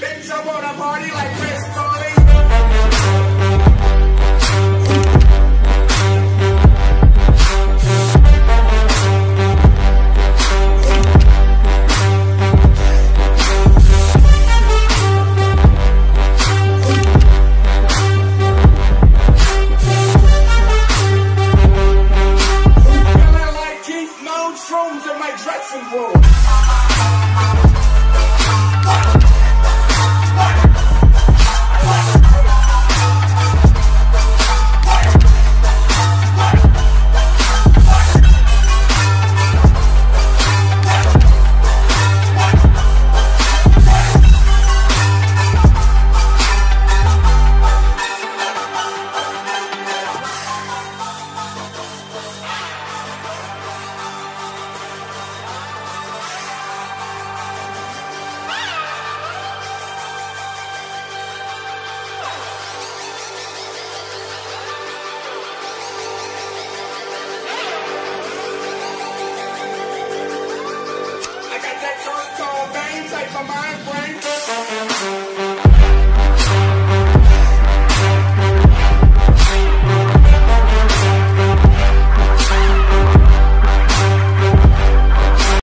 Bitch, I wanna party like Chris Farley. Shrooms in my dressing room. my mind